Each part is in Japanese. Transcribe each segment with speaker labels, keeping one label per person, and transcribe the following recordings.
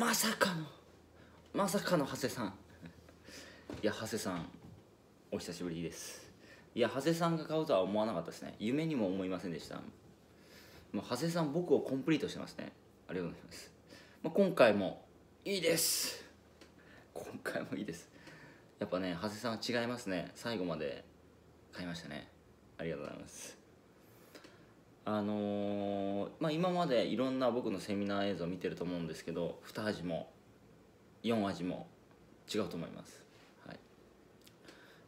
Speaker 1: まさかの。まさかの長谷さん。いや長谷さんお久しぶりです。いや長谷さんが買うとは思わなかったですね。夢にも思いませんでした。もう長谷さん僕をコンプリートしてますね。ありがとうございます、まあ、今回もいいです。今回もいいです。やっぱね長谷さんは違いますね。最後まで買いましたね。ありがとうございます。あのー、まあ、今までいろんな僕のセミナー映像を見てると思うんですけど2味も4味も違うと思います、はい。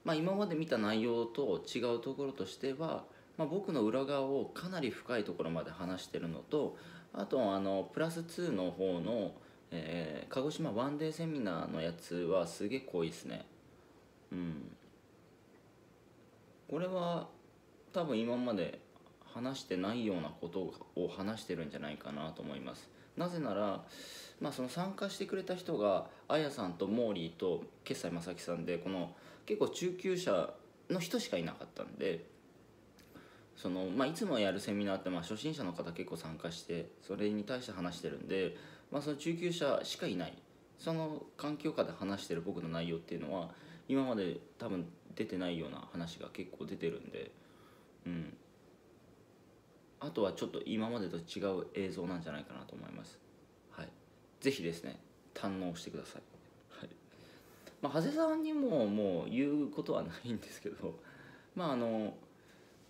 Speaker 1: まあ、今まで見た内容と違うところとしては、まあ、僕の裏側をかなり深いところまで話してるのとあとあのプラス2の方の、えー、鹿児島ワンデーセミナーのやつはすげえ濃いですね。うん。これは多分今まで話してないようなことを話してるんじゃないかなと思います。なぜなら、まあ、その参加してくれた人があやさんとモーリーと決済正樹さんでこの結構中級者の人しかいなかったんでその、まあ、いつもやるセミナーってまあ初心者の方結構参加してそれに対して話してるんで、まあ、その中級者しかいない。その環境下で話してる僕の内容っていうのは今まで多分出てないような話が結構出てるんでうん。あとはちょっと今までと違う映像なんじゃないかなと思います。はい。是非ですね堪能してください。はい。まあ長谷さんにももう言うことはないんですけど まああの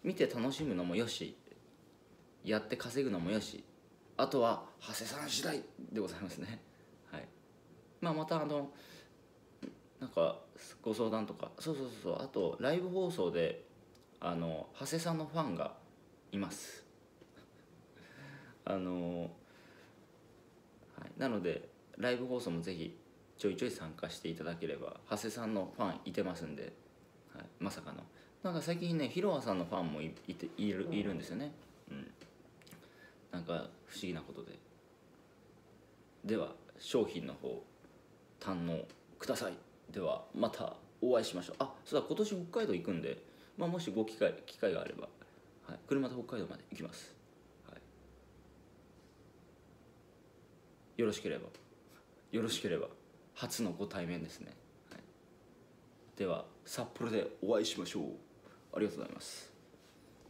Speaker 1: 見て楽しむのもよしやって稼ぐのもよしあとは長谷さん次第でございますね。はい。まあまたあのなんかご相談とかそうそうそうあとライブ放送であの長谷さんのファンがいます。あの、はい、なのでライブ放送もぜひちょいちょい参加していただければ長谷さんのファンいてますんで、はい、まさかの。なんか最近ねひろわさんのファンもいいているいるんですよね。うん。なんか不思議なことで。では商品の方堪能ください。ではまたお会いしましょう。あそうだ今年北海道行くんで、まあ、もしご機会機会があれば、はい、車で北海道まで行きますよろしければ。よろしければ。初のご対面ですね、はい、では札幌でお会いしましょう。ありがとうございます。